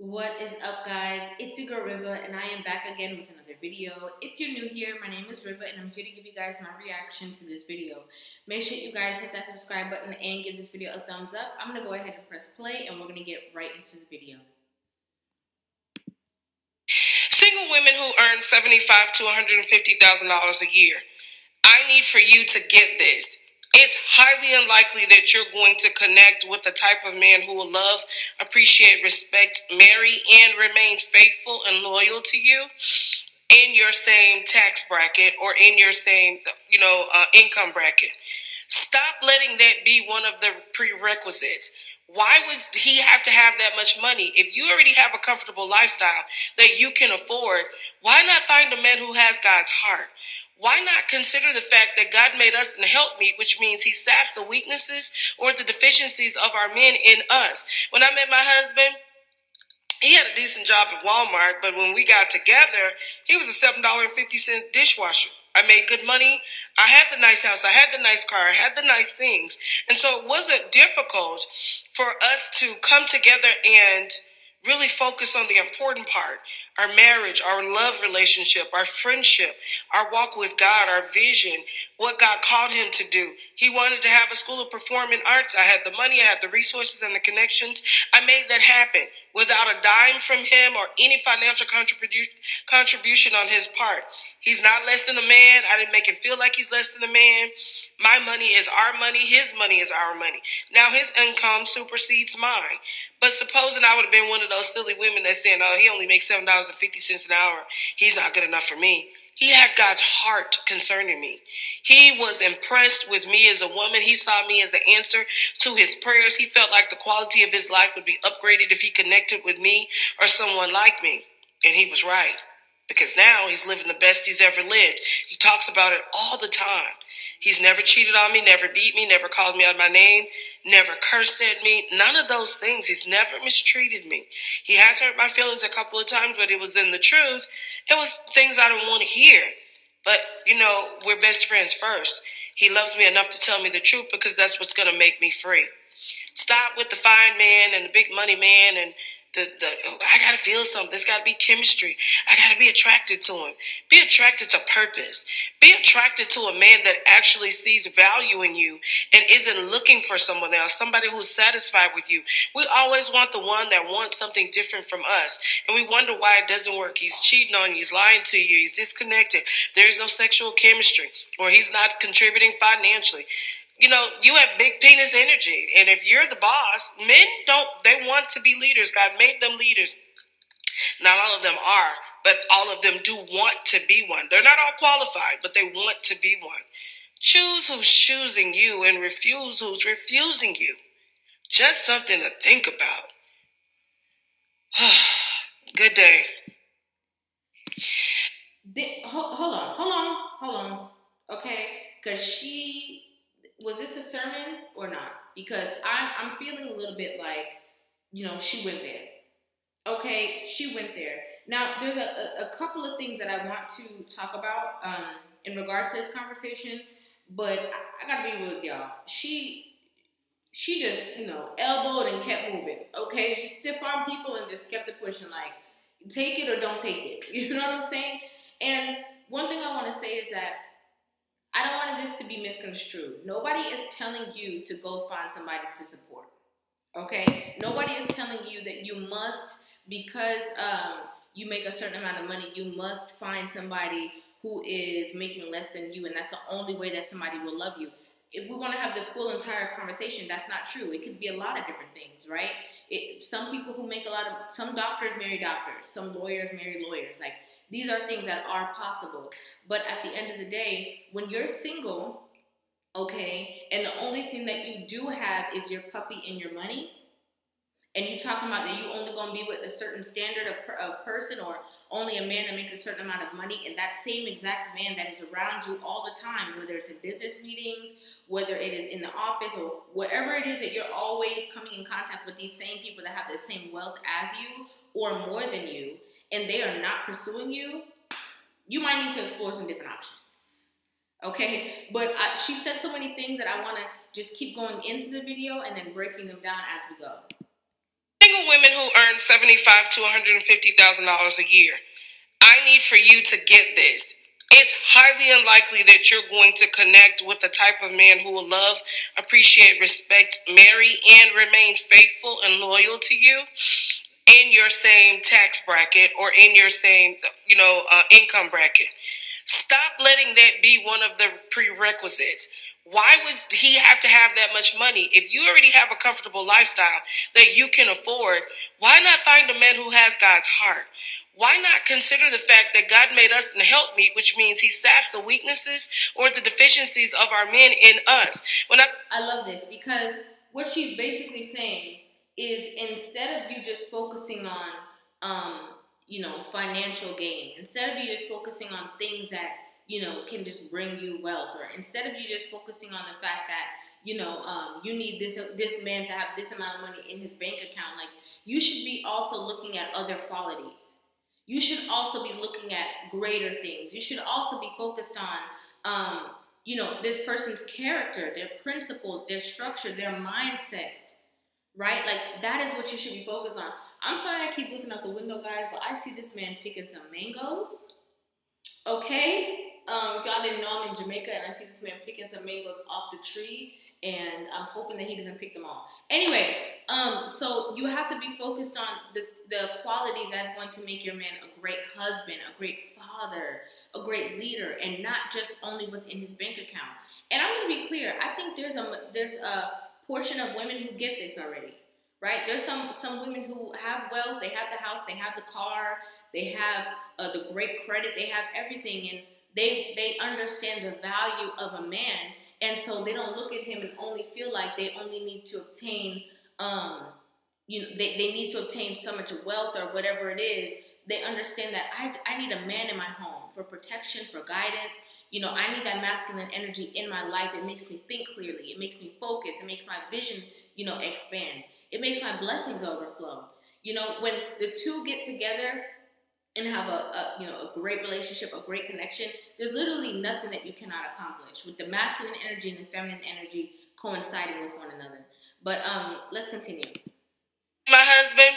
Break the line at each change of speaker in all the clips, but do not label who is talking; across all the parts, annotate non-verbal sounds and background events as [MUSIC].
What is up, guys? It's your girl Rivah, and I am back again with another video. If you're new here, my name is Rivah, and I'm here to give you guys my reaction to this video. Make sure you guys hit that subscribe button and give this video a thumbs up. I'm gonna go ahead and press play, and we're gonna get right into the video.
Single women who earn seventy-five to one hundred and fifty thousand dollars a year. I need for you to get this it's highly unlikely that you're going to connect with the type of man who will love, appreciate, respect, marry, and remain faithful and loyal to you in your same tax bracket or in your same, you know, uh, income bracket. Stop letting that be one of the prerequisites. Why would he have to have that much money? If you already have a comfortable lifestyle that you can afford, why not find a man who has God's heart? Why not consider the fact that God made us in helpmeet, which means he staffs the weaknesses or the deficiencies of our men in us. When I met my husband, he had a decent job at Walmart, but when we got together, he was a $7.50 dishwasher. I made good money. I had the nice house. I had the nice car. I had the nice things. And so it wasn't difficult for us to come together and really focus on the important part our marriage, our love relationship, our friendship, our walk with God, our vision, what God called him to do. He wanted to have a school of performing arts. I had the money, I had the resources and the connections. I made that happen without a dime from him or any financial contribution contribution on his part. He's not less than a man. I didn't make him feel like he's less than a man. My money is our money. His money is our money. Now his income supersedes mine. But supposing I would have been one of those silly women that saying, oh, he only makes $7.50 an hour. He's not good enough for me. He had God's heart concerning me. He was impressed with me as a woman. He saw me as the answer to his prayers. He felt like the quality of his life would be upgraded if he connected with me or someone like me. And he was right because now he's living the best he's ever lived. He talks about it all the time. He's never cheated on me, never beat me, never called me out my name, never cursed at me. None of those things. He's never mistreated me. He has hurt my feelings a couple of times, but it was in the truth. It was things I don't want to hear. But, you know, we're best friends first. He loves me enough to tell me the truth because that's what's going to make me free. Stop with the fine man and the big money man and the, the I gotta feel something. There's gotta be chemistry. I gotta be attracted to him. Be attracted to purpose. Be attracted to a man that actually sees value in you and isn't looking for someone else, somebody who's satisfied with you. We always want the one that wants something different from us. And we wonder why it doesn't work. He's cheating on you, he's lying to you, he's disconnected, there's no sexual chemistry, or he's not contributing financially you know, you have big penis energy. And if you're the boss, men don't, they want to be leaders. God made them leaders. Not all of them are, but all of them do want to be one. They're not all qualified, but they want to be one. Choose who's choosing you and refuse who's refusing you. Just something to think about. [SIGHS] Good day.
hold, hold on, hold on, hold on. Okay, because she was this a sermon or not? Because I'm I'm feeling a little bit like, you know, she went there. Okay, she went there. Now there's a, a, a couple of things that I want to talk about um, in regards to this conversation, but I, I gotta be real with y'all. She she just, you know, elbowed and kept moving. Okay, she stiff armed people and just kept it pushing. Like, take it or don't take it. [LAUGHS] You know what I'm saying? And one thing I want to say is that I don't want this to be misconstrued. Nobody is telling you to go find somebody to support. Okay? Nobody is telling you that you must, because um, you make a certain amount of money, you must find somebody who is making less than you, and that's the only way that somebody will love you if we want to have the full entire conversation, that's not true. It could be a lot of different things, right? It, some people who make a lot of, some doctors marry doctors, some lawyers marry lawyers. Like these are things that are possible. But at the end of the day, when you're single, okay, and the only thing that you do have is your puppy and your money, and you talking about that you only gonna be with a certain standard of, per, of person or only a man that makes a certain amount of money and that same exact man that is around you all the time whether it's in business meetings whether it is in the office or whatever it is that you're always coming in contact with these same people that have the same wealth as you or more than you and they are not pursuing you you might need to explore some different options. Okay? But I, she said so many things that i want to just keep going into the video and then breaking them down as we go
Single women who earn seventy-five to one hundred and fifty thousand dollars a year, I need for you to get this. It's highly unlikely that you're going to connect with the type of man who will love, appreciate, respect, marry, and remain faithful and loyal to you in your same tax bracket or in your same, you know, uh, income bracket. Stop letting that be one of the prerequisites. Why would he have to have that much money? If you already have a comfortable lifestyle that you can afford, why not find a man who has God's heart? Why not consider the fact that God made us in helpmeet, which means He staffs the weaknesses or the deficiencies of our men in us?
When I, I love this because what she's basically saying is instead of you just focusing on, um, you know, financial gain, instead of you just focusing on things that you know can just bring you wealth, or instead of you just focusing on the fact that you know um, you need this this man to have this amount of money in his bank account, like you should be also looking at other qualities. You should also be looking at greater things. You should also be focused on um, you know, this person's character, their principles, their structure, their mindset right? Like that is what you should be focused on. I'm sorry I keep looking out the window, guys, but I see this man picking some mangoes. Okay? Um, if y'all didn't know, I'm in Jamaica and I see this man picking some mangoes off the tree, and I'm hoping that he doesn't pick them all. Anyway, um, so you have to be focused on the, the qualities that's going to make your man a great husband, a great father, a great leader, and not just only what's in his bank account. And I'm going to be clear. I think there's a there's a portion of women who get this already, right? There's some some women who have wealth, they have the house, they have the car, they have uh, the great credit, they have everything, and they they understand the value of a man, and so they don't look at him and only feel like they only need to obtain, um, you know, they, they need to obtain so much wealth or whatever it is. They understand that I, I need a man in my home for protection, for guidance, you know, I need that masculine energy in my life. It makes me think clearly. It makes me focus. It makes my vision, you know, expand. It makes my blessings overflow. You know, when the two get together and have a, a, you know a great relationship, a great connection, there's literally nothing that you cannot accomplish with the masculine energy and the feminine energy coinciding with one another. But um, let's continue.
My husband,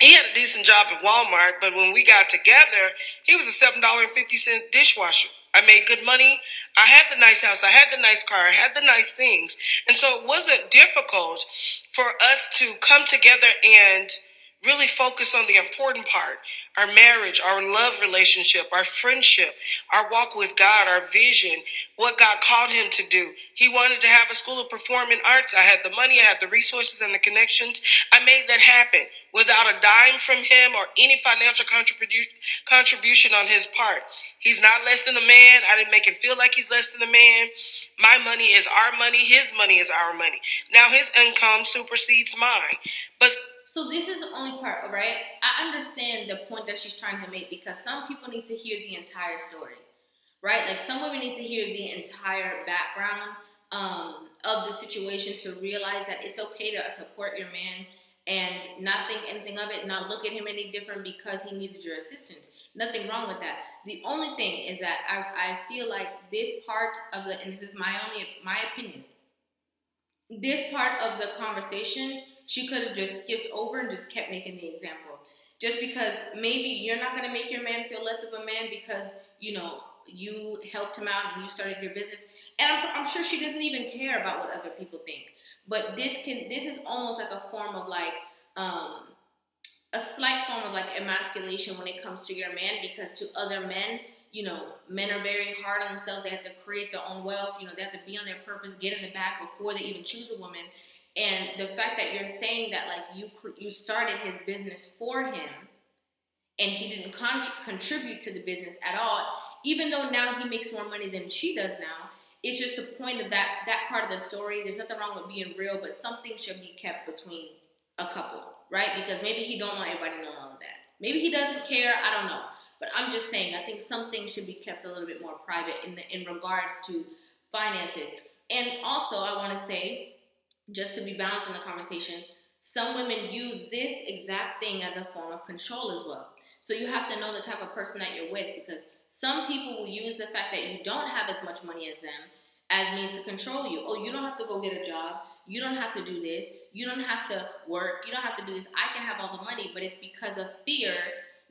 he had a decent job at Walmart, but when we got together, he was a seven dollar and fifty cent dishwasher. I made good money. I had the nice house. I had the nice car. I had the nice things. And so it wasn't difficult for us to come together and really focus on the important part our marriage, our love relationship, our friendship, our walk with God, our vision, what God called him to do. He wanted to have a school of performing arts. I had the money, I had the resources and the connections. I made that happen without a dime from him or any financial contribution contribution on his part. He's not less than a man. I didn't make him feel like he's less than a man. My money is our money. His money is our money. Now his income supersedes mine. But
so this is the only part, right? I understand the point that she's trying to make because some people need to hear the entire story, right? Like some women need to hear the entire background um, of the situation to realize that it's okay to support your man and not think anything of it, not look at him any different because he needed your assistance. Nothing wrong with that. The only thing is that I, I feel like this part of the, and this is my only my opinion, this part of the conversation she could have just skipped over and just kept making the example. Just because maybe you're not to make your man feel less of a man because, you know, you helped him out and you started your business. And I'm, I'm sure she doesn't even care about what other people think. But this can, this is almost like a form of like, um, a slight form of like emasculation when it comes to your man because to other men, you know, men are very hard on themselves. They have to create their own wealth. You know, they have to be on their purpose, get in the back before they even choose a woman. And the fact that you're saying that like you you started his business for him, and he didn't con- contribute to the business at all, even though now he makes more money than she does now. It's just the point of that that part of the story. There's nothing wrong with being real, but something should be kept between a couple, right? Because maybe he don't want everybody knowing all of that. Maybe he doesn't care. I don't know. But I'm just saying, I think some things should be kept a little bit more private in the in regards to finances. And also, I want to say just to be balanced in the conversation, some women use this exact thing as a form of control as well. So you have to know the type of person that you're with because some people will use the fact that you don't have as much money as them as means to control you. Oh, you don't have to go get a job. You don't have to do this. you don't have to work, you don't have to do this. I can have all the money, but it's because of fear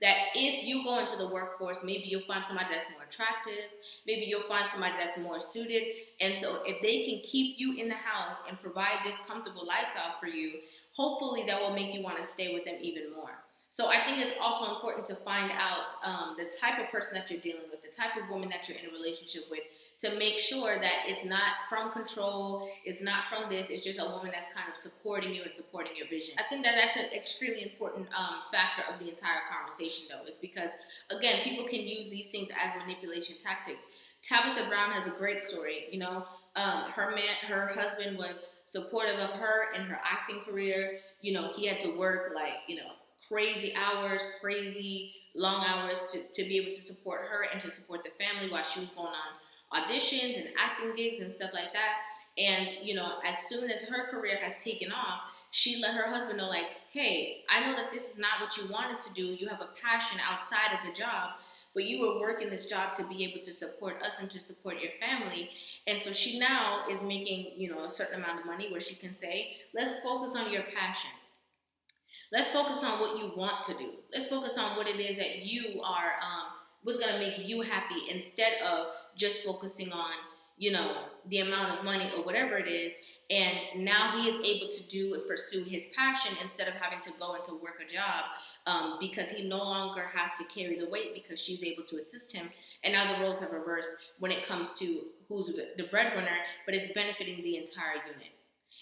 that if you go into the workforce, maybe you'll find somebody that's more attractive, maybe you'll find somebody that's more suited. And so if they can keep you in the house and provide this comfortable lifestyle for you, hopefully that will make you want to stay with them even more. So I think it's also important to find out um, the type of person that you're dealing with, the type of woman that you're in a relationship with, to make sure that it's not from control, it's not from this, it's just a woman that's kind of supporting you and supporting your vision. I think that that's an extremely important um, factor of the entire conversation, though, is because, again, people can use these things as manipulation tactics. Tabitha Brown has a great story. You know, um, her man, her husband was supportive of her in her acting career. You know, he had to work like, you know, crazy hours, crazy long hours to, to be able to support her and to support the family while she was going on auditions and acting gigs and stuff like that. And, you know, as soon as her career has taken off, she let her husband know, like, hey, I know that this is not what you wanted to do. You have a passion outside of the job, but you were working this job to be able to support us and to support your family. And so she now is making, you know, a certain amount of money where she can say, let's focus on your passion. Let's focus on what you want to do. Let's focus on what it is that you are, um, what's going to make you happy instead of just focusing on, you know, the amount of money or whatever it is. And now he is able to do and pursue his passion instead of having to go into work a job um, because he no longer has to carry the weight because she's able to assist him. And now the roles have reversed when it comes to who's the breadwinner, but it's benefiting the entire unit.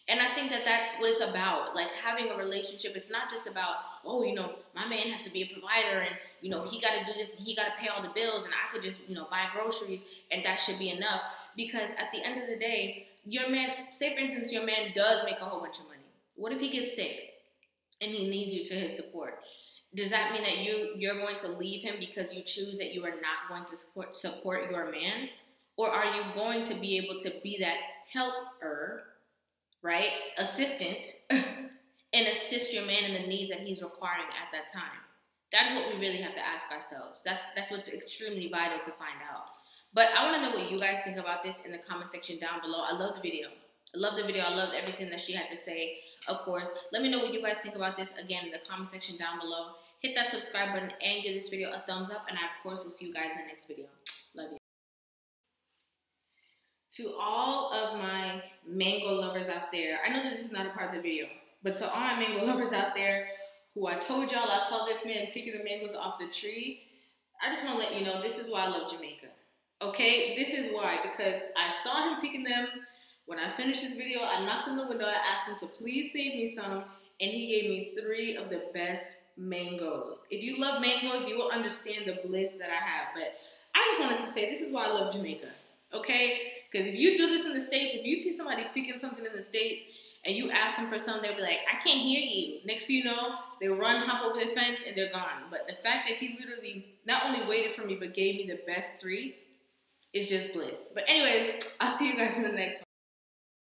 And I think that that's what it's about. Like having a relationship, it's not just about, oh, you know, my man has to be a provider and, you know, he got to do this and he got to pay all the bills and I could just, you know, buy groceries and that should be enough. Because at the end of the day, your man, say for instance, your man does make a whole bunch of money. What if he gets sick and he needs you to his support? Does that mean that you you're going to leave him because you choose that you are not going to support support your man? Or are you going to be able to be that helper right, assistant, [LAUGHS] and assist your man in the needs that he's requiring at that time. That is what we really have to ask ourselves. That's that's what's extremely vital to find out. But I want to know what you guys think about this in the comment section down below. I love the video. I love the video. I loved everything that she had to say. Of course, let me know what you guys think about this again in the comment section down below. Hit that subscribe button and give this video a thumbs up. And I, of course, will see you guys in the next video. Love you to all of my mango lovers out there, I know that this is not a part of the video, but to all my mango [LAUGHS] lovers out there who I told y'all I saw this man picking the mangoes off the tree, I just want to let you know this is why I love Jamaica. Okay, this is why because I saw him picking them. When I finished this video, I knocked on the window. I asked him to please save me some, and he gave me three of the best mangoes. If you love mangoes, you will understand the bliss that I have. But I just wanted to say this is why I love Jamaica. Okay, because if you do this in the States, if you see somebody picking something in the States and you ask them for something, they'll be like, I can't hear you. Next thing you know, they run, hop over the fence, and they're gone. But the fact that he literally not only waited for me, but gave me the best three is just bliss. But anyways, I'll see you guys in the next one.